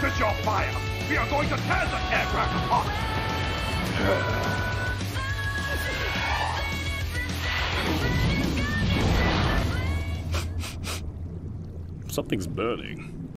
Focus your fire. We are going to tear the aircraft apart. Something's burning.